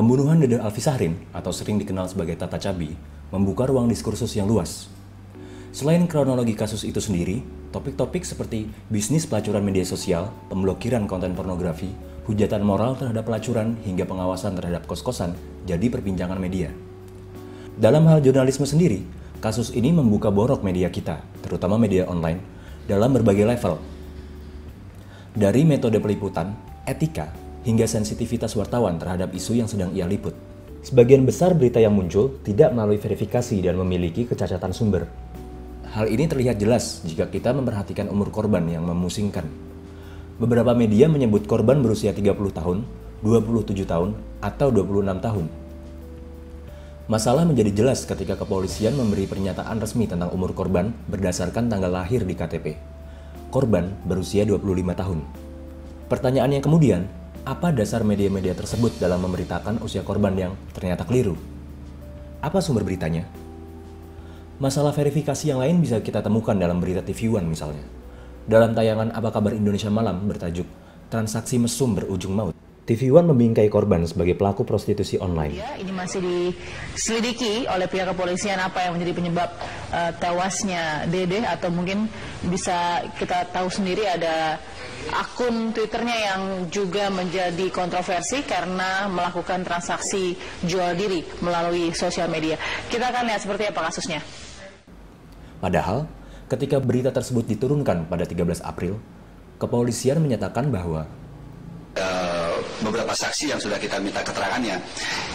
Pembunuhan Dede Alfisahrin atau sering dikenal sebagai Tata Cabi membuka ruang diskursus yang luas. Selain kronologi kasus itu sendiri, topik-topik seperti bisnis pelacuran media sosial, pemblokiran konten pornografi, hujatan moral terhadap pelacuran hingga pengawasan terhadap kos-kosan jadi perbincangan media. Dalam hal jurnalisme sendiri, kasus ini membuka borok media kita, terutama media online, dalam berbagai level. Dari metode peliputan, etika, hingga sensitivitas wartawan terhadap isu yang sedang ia liput. Sebagian besar berita yang muncul tidak melalui verifikasi dan memiliki kecacatan sumber. Hal ini terlihat jelas jika kita memperhatikan umur korban yang memusingkan. Beberapa media menyebut korban berusia 30 tahun, 27 tahun, atau 26 tahun. Masalah menjadi jelas ketika kepolisian memberi pernyataan resmi tentang umur korban berdasarkan tanggal lahir di KTP. Korban berusia 25 tahun. Pertanyaannya kemudian, apa dasar media-media tersebut dalam memberitakan usia korban yang ternyata keliru? Apa sumber beritanya? Masalah verifikasi yang lain bisa kita temukan dalam berita TV One misalnya. Dalam tayangan Apa Kabar Indonesia Malam bertajuk Transaksi Mesum Berujung Maut. TV One membingkai korban sebagai pelaku prostitusi online. Ya, ini masih diselidiki oleh pihak kepolisian apa yang menjadi penyebab uh, tewasnya Dede atau mungkin bisa kita tahu sendiri ada akun Twitternya yang juga menjadi kontroversi karena melakukan transaksi jual diri melalui sosial media. Kita akan lihat seperti apa kasusnya. Padahal, ketika berita tersebut diturunkan pada 13 April, kepolisian menyatakan bahwa beberapa saksi yang sudah kita minta keterangannya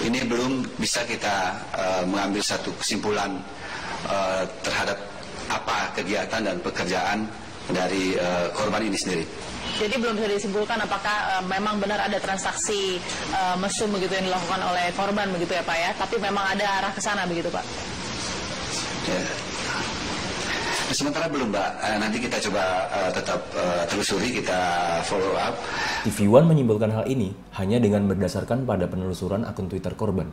ini belum bisa kita uh, mengambil satu kesimpulan uh, terhadap apa kegiatan dan pekerjaan dari uh, korban ini sendiri. Jadi belum bisa disimpulkan apakah uh, memang benar ada transaksi uh, mesum begitu yang dilakukan oleh korban begitu ya Pak ya, tapi memang ada arah ke sana begitu Pak. Ya, Sementara belum Mbak, eh, nanti kita coba uh, tetap uh, telusuri, kita follow up. TV One menyimpulkan hal ini hanya dengan berdasarkan pada penelusuran akun Twitter korban.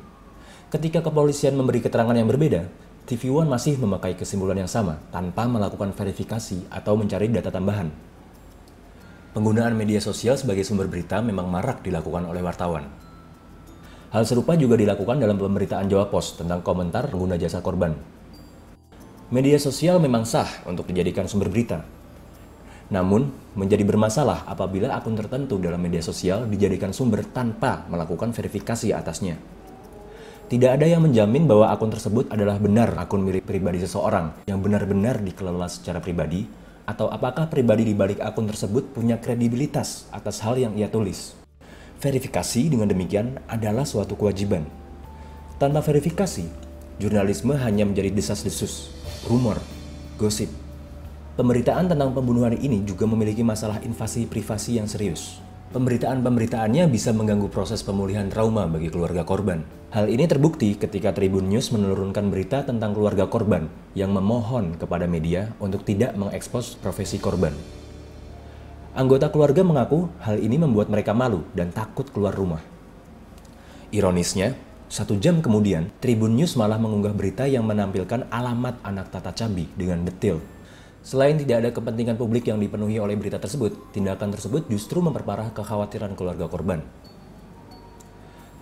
Ketika kepolisian memberi keterangan yang berbeda, TV One masih memakai kesimpulan yang sama tanpa melakukan verifikasi atau mencari data tambahan. Penggunaan media sosial sebagai sumber berita memang marak dilakukan oleh wartawan. Hal serupa juga dilakukan dalam pemberitaan Jawa Pos tentang komentar pengguna jasa korban media sosial memang sah untuk dijadikan sumber berita. Namun, menjadi bermasalah apabila akun tertentu dalam media sosial dijadikan sumber tanpa melakukan verifikasi atasnya. Tidak ada yang menjamin bahwa akun tersebut adalah benar akun milik pribadi seseorang yang benar-benar dikelola secara pribadi, atau apakah pribadi di balik akun tersebut punya kredibilitas atas hal yang ia tulis. Verifikasi dengan demikian adalah suatu kewajiban. Tanpa verifikasi, jurnalisme hanya menjadi desas-desus rumor, gosip. Pemberitaan tentang pembunuhan ini juga memiliki masalah invasi privasi yang serius. Pemberitaan-pemberitaannya bisa mengganggu proses pemulihan trauma bagi keluarga korban. Hal ini terbukti ketika Tribun News menurunkan berita tentang keluarga korban yang memohon kepada media untuk tidak mengekspos profesi korban. Anggota keluarga mengaku hal ini membuat mereka malu dan takut keluar rumah. Ironisnya, satu jam kemudian, Tribun News malah mengunggah berita yang menampilkan alamat anak Tata Cabi dengan detail. Selain tidak ada kepentingan publik yang dipenuhi oleh berita tersebut, tindakan tersebut justru memperparah kekhawatiran keluarga korban.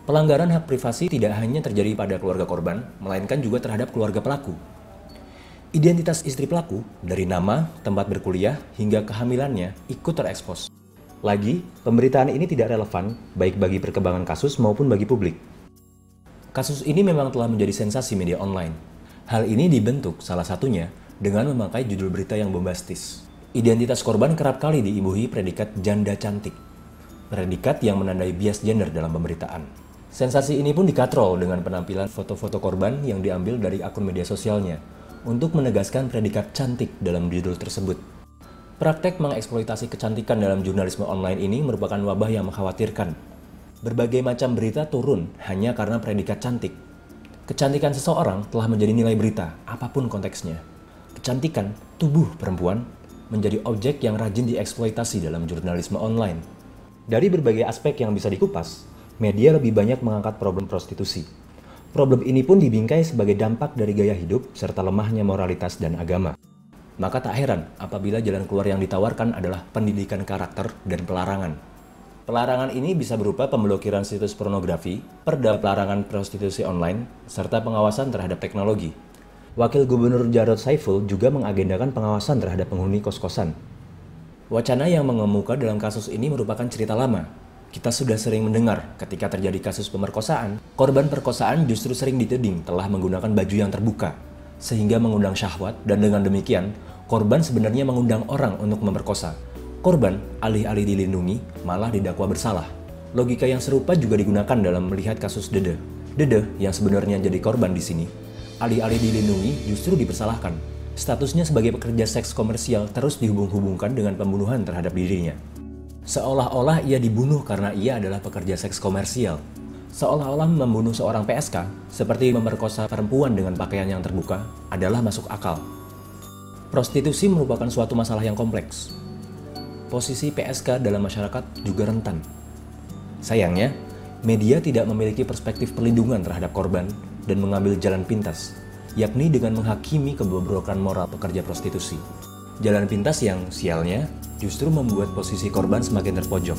Pelanggaran hak privasi tidak hanya terjadi pada keluarga korban, melainkan juga terhadap keluarga pelaku. Identitas istri pelaku, dari nama, tempat berkuliah, hingga kehamilannya, ikut terekspos. Lagi, pemberitaan ini tidak relevan, baik bagi perkembangan kasus maupun bagi publik. Kasus ini memang telah menjadi sensasi media online. Hal ini dibentuk salah satunya dengan memakai judul berita yang bombastis. Identitas korban kerap kali diimbuhi predikat janda cantik. Predikat yang menandai bias gender dalam pemberitaan. Sensasi ini pun dikatrol dengan penampilan foto-foto korban yang diambil dari akun media sosialnya untuk menegaskan predikat cantik dalam judul tersebut. Praktek mengeksploitasi kecantikan dalam jurnalisme online ini merupakan wabah yang mengkhawatirkan Berbagai macam berita turun hanya karena predikat cantik. Kecantikan seseorang telah menjadi nilai berita, apa pun konteksnya. Kecantikan tubuh perempuan menjadi objek yang rajin dieksploitasi dalam jurnalisme online. Dari berbagai aspek yang bisa dikupas, media lebih banyak mengangkat problem prostitusi. Problem ini pun dibingkai sebagai dampak dari gaya hidup serta lemahnya moralitas dan agama. Maka tak heran apabila jalan keluar yang ditawarkan adalah pendidikan karakter dan pelarangan. Pelarangan ini bisa berupa pemblokiran situs pornografi, perda pelarangan prostitusi online, serta pengawasan terhadap teknologi. Wakil Gubernur Jarod Saiful juga mengagendakan pengawasan terhadap penghuni kos-kosan. Wacana yang mengemuka dalam kasus ini merupakan cerita lama. Kita sudah sering mendengar ketika terjadi kasus pemerkosaan, korban perkosaan justru sering dituding telah menggunakan baju yang terbuka, sehingga mengundang syahwat dan dengan demikian, korban sebenarnya mengundang orang untuk memperkosa. Korban, alih-alih dilindungi, malah didakwa bersalah. Logika yang serupa juga digunakan dalam melihat kasus Dede. Dede, yang sebenarnya jadi korban di sini, alih-alih dilindungi justru dipersalahkan. Statusnya sebagai pekerja seks komersial terus dihubung-hubungkan dengan pembunuhan terhadap dirinya. Seolah-olah ia dibunuh karena ia adalah pekerja seks komersial. Seolah-olah membunuh seorang PSK, seperti memerkosa perempuan dengan pakaian yang terbuka, adalah masuk akal. Prostitusi merupakan suatu masalah yang kompleks, posisi PSK dalam masyarakat juga rentan. Sayangnya, media tidak memiliki perspektif perlindungan terhadap korban dan mengambil jalan pintas, yakni dengan menghakimi kebobrokan moral pekerja prostitusi. Jalan pintas yang sialnya justru membuat posisi korban semakin terpojok.